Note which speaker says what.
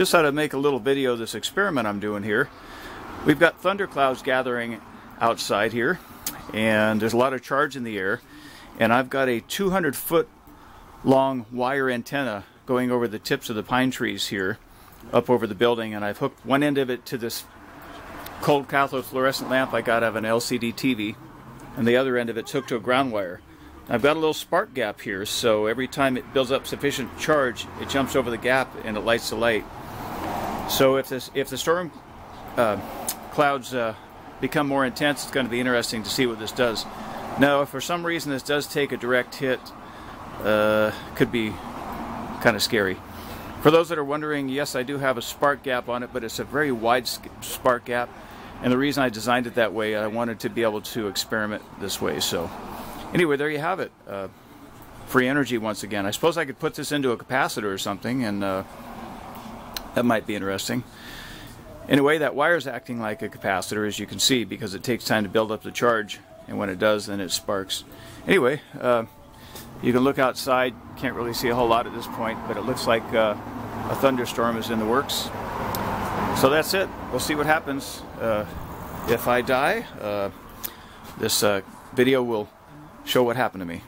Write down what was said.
Speaker 1: Just thought I'd make a little video of this experiment I'm doing here. We've got thunderclouds gathering outside here, and there's a lot of charge in the air, and I've got a 200 foot long wire antenna going over the tips of the pine trees here up over the building, and I've hooked one end of it to this cold cathode fluorescent lamp I got out of an LCD TV, and the other end of it's hooked to a ground wire. I've got a little spark gap here, so every time it builds up sufficient charge, it jumps over the gap and it lights the light. So if this if the storm uh, clouds uh, become more intense, it's going to be interesting to see what this does. Now, if for some reason this does take a direct hit, uh, could be kind of scary. For those that are wondering, yes, I do have a spark gap on it, but it's a very wide spark gap. And the reason I designed it that way, I wanted to be able to experiment this way. So anyway, there you have it. Uh, free energy once again. I suppose I could put this into a capacitor or something and uh, that might be interesting. In a way, that wire is acting like a capacitor, as you can see, because it takes time to build up the charge, and when it does, then it sparks. Anyway, uh, you can look outside. Can't really see a whole lot at this point, but it looks like uh, a thunderstorm is in the works. So that's it. We'll see what happens. Uh, if I die, uh, this uh, video will show what happened to me.